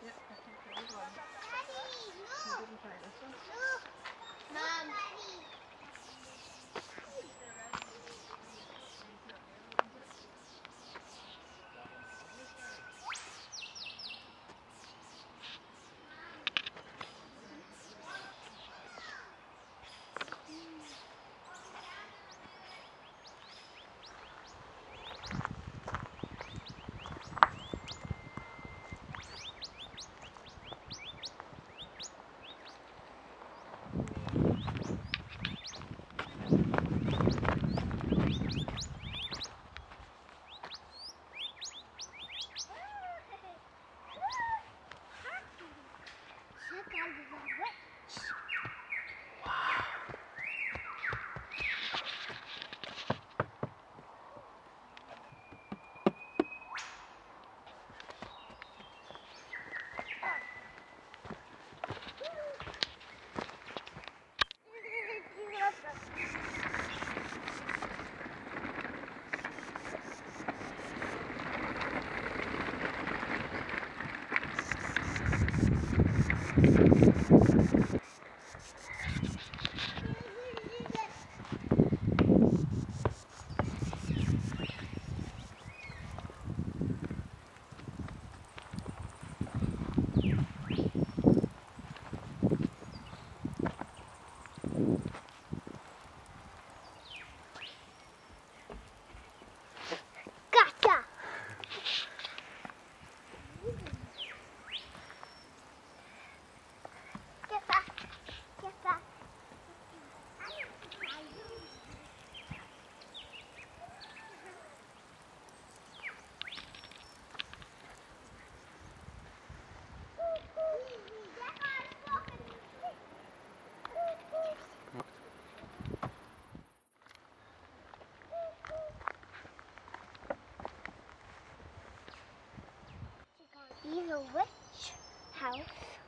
Yep, I think the one. Daddy, look! You didn't try this one? Look! Mom! Look, Daddy. A witch house